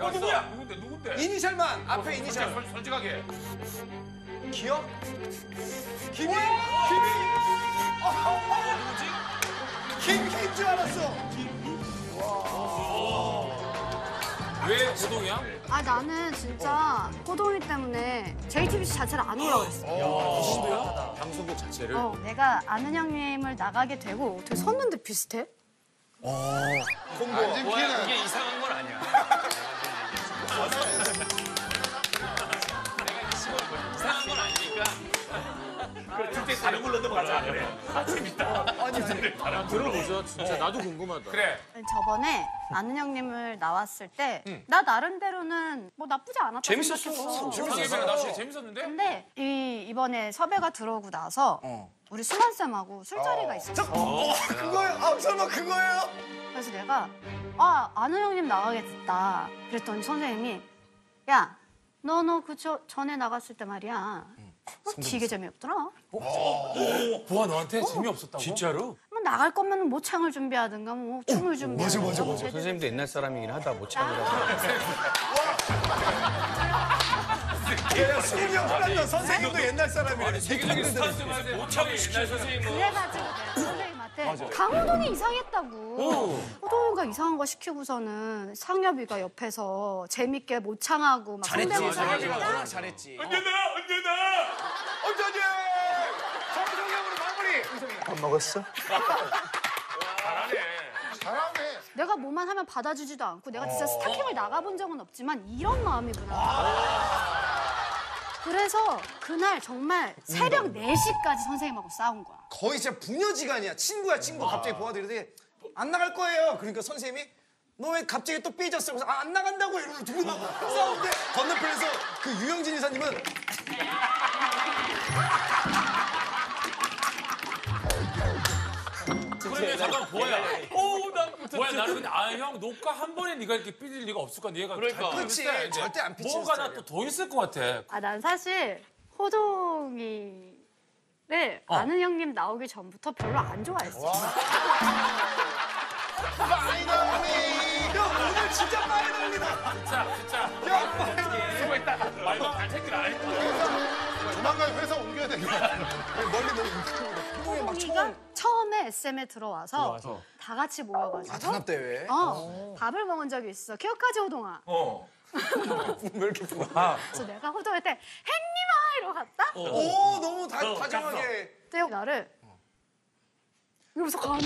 어, 누구야? 누군데? 누군데? 이니셜만 앞에 이니셜. 솔- 솔직하게. 기억? 김이? 김이? 김인 줄 알았어. 왜 호동이야? 아 나는 진짜 호동이 때문에 JTBC 자체를 안 오라고 했어. 방송국 자체를. 어, 내가 아는 형님을 나가게 되고 어떻게 섰는데 비슷해? 뭐야, 이게 이상 그때 다른 걸로 넘어가자. 그래. 아, 재밌다. 한번 들어보죠. 진짜 나도 궁금하다. 그래. 저번에 아는 형님을 나왔을 때 나 나름대로는 뭐 나쁘지 않았다 재밌었어. 재밌었어. 나 진짜 재밌었는데? 근데 이 이번에 섭외가 들어오고 나서 우리 수만 쌤하고 술자리가 있었어. 어, 그거예요? 아, 설마 그거예요? 그래서 내가 아 아는 형님 나가겠다. 그랬더니 선생님이 야 너 너그 전에 나갔을 때 말이야. 어, 되게 재미없더라. 보아 너한테 재미없었다고? 진짜로? 뭐 나갈 거면 모창을 준비하든가 뭐 춤을 준비하든가. 맞아 맞아 맞아. 선생님도 옛날 사람이긴 하다 모창이라서. 야, 수근이 형 혼났다. 선생님도 옛날 사람이래. 세계적인 스타한테 말이야 모창을 시킬 선생님 뭐. 그래가지고 내가 선생님한테 강호동이 이상했다고. 호동이가 이상한 거 시키고서는 상엽이가 옆에서 재밌게 모창하고 막 성대모사 하니까 잘했지. 언제나, 언제나! 언제지? 정성형으로 마무리. 밥 먹었어? 잘하네. 내가 뭐만 하면 받아주지도 않고 내가 진짜 스타킹을 나가본 적은 없지만 이런 마음이구나. 그래서 그날 정말 새벽 4시까지 선생님하고 싸운 거야. 거의 진짜 부녀지간이야. 친구야, 친구. 갑자기 보아들이더니 안 나갈 거예요. 그러니까 선생님이 너 왜 갑자기 또 삐졌어? 그래서 아, 안 나간다고 이러고 둘이 막 싸우는데 건너편에서 그 유영진 이사님은 그러면 잠깐 보아야. 오, 나 보아야 나는 근데 아형 녹화 한 번에 네가 이렇게 삐질 리가 없을 거야. 네가 그러니까. 그치. 절대 안 삐치는 뭐가 나. 또 더 있을 것 같아. 아, 난 사실 호동이를 아는 형님 나오기 전부터 별로 안 좋아했어. 마이너 미. 형 오늘 진짜. 진짜, 진짜. 형 마이너미. 수고했다. 말만 잘 챙기라. 조만간 회사 옮겨야 되겠다. 멀리 너무 호동이가 처음 처음에 SM에 들어와서, 다 같이 모여가지고 아, 단합대회. 어, 밥을 먹은 적이 있어. 기억하지 호동아? 어. 왜 이렇게 부어? 그래서 내가 호동한테 행님아 이러고 갔다. 오 너무 다, 다정하게. 그때 나를 이러면서 가네.